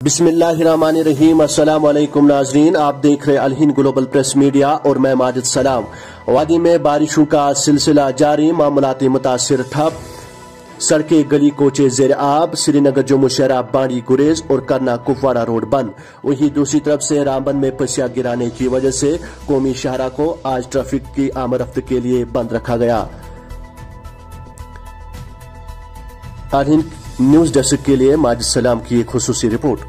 अस्सलाम नाजरीन। आप देख रहे अलहिन ग्लोबल प्रेस मीडिया और मैं माजिद सलाम। वादी में बारिशों का सिलसिला जारी, मामलाती मुतासर ठप। सड़कें गली कोचे जेर आब, श्रीनगर जम्मू शहरा बाड़ी गुरेज और करना कुपवाड़ा रोड बंद। वहीं दूसरी तरफ़ से रामबन में पसिया गिराने की वजह से कौमी शहरा को आज ट्रैफ़िक की आमरफ्त के लिए बंद रखा गया। न्यूज़ डेस्क के लिए माजिद सलाम की एक खसूसी रिपोर्ट।